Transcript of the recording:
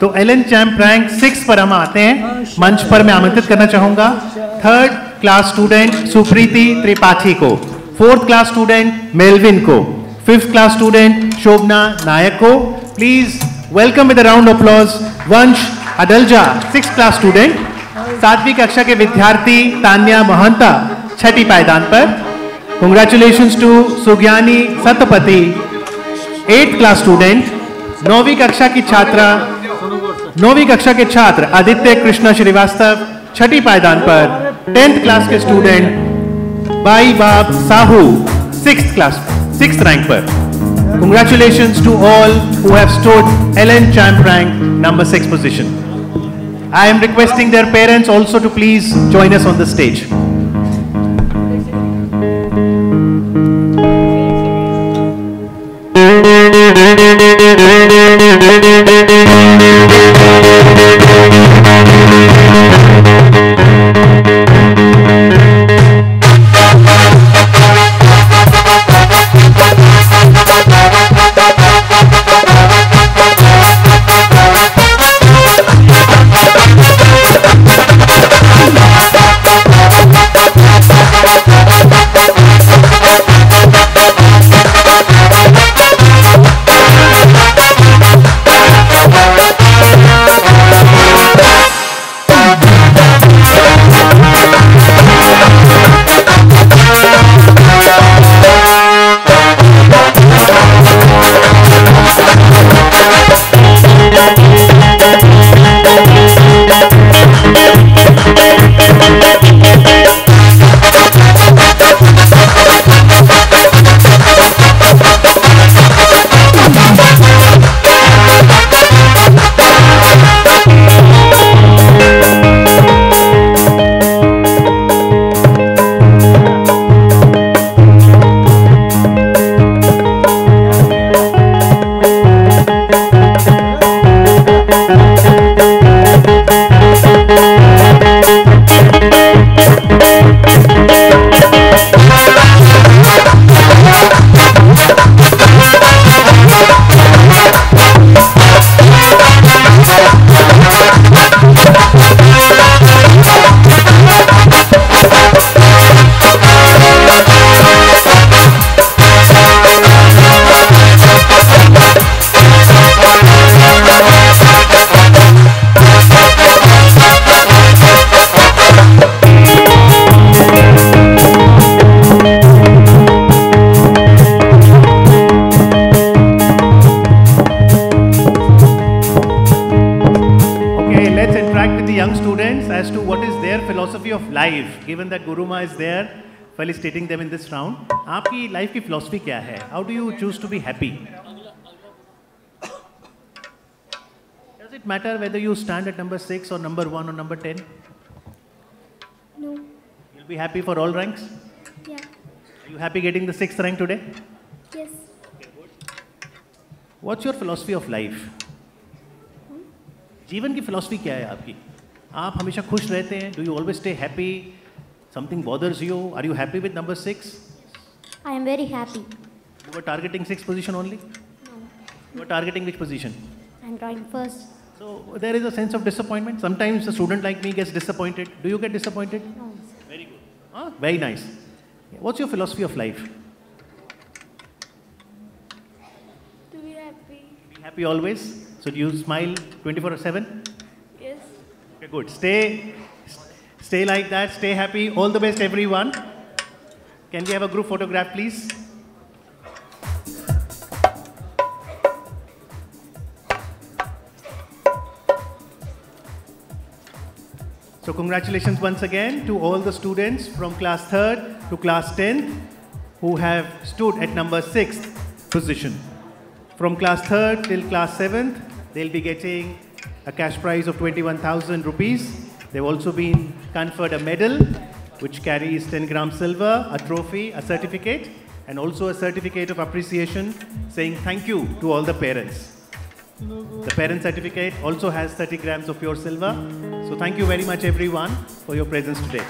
तो Elon champ rank six पर हम आते हैं। मंच पर मैं आमंत्रित करना चाहूँगा। Third class student Supriti Tripathi को। फोर्थ क्लास स्टूडेंट मेलविन को। Fifth class student Shobhana Nayak को। Please welcome with round of applause Vansh Adalaja six class student सातवीं कक्षा के विद्यार्थी तान्या महंता, छठी पायदान पर। Congratulations to Sugyani Satpathy eight class student नौवीं कक्षा की छात्रा नौवीं कक्षा के छात्र आदित्य कृष्णा श्रीवास्तव, छठी पायदान पर टेंथ क्लास के student Vaibhav Sahu six class six rank पर। Congratulation to all who have stood L N champ rank number six position I am requesting their parents also to please join us on the stage Música life given that Guru Maa is there felicitating them in this round आपकी life की philosophy क्या है? How do you choose to be happy does it matter whether you stand at number six और number one और number ten you be happy for all ranks you happy getting the six rank today what's your philosophy of life जीवन की philosophy क्या है आपकी? आप हमेशा खुश रहते हैं do you always stay happy something bothers you are you happy with number six I am very happy. You are targeting six position only No. You are targeting which position I'm drawing first. So there is a sense of disappointment. Sometimes a student like me gets disappointed. Do you get disappointed? No. Very good. Huh? Very nice. What's your philosophy of life? To be happy. Be happy always. So do you smile 24 7? Okay, good. Stay, stay like that. Stay happy. All the best, everyone. Can we have a group photograph, please? So congratulations once again to all the students from class 3rd to class 10th who have stood at number 6th position. From class 3rd till class 7th, they'll be getting a cash prize of 21,000 rupees. They've also been conferred a medal which carries 10 gram silver, a trophy, a certificate, and also a certificate of appreciation saying thank you to all the parents. The parent certificate also has 30 grams of pure silver. So thank you very much everyone for your presence today.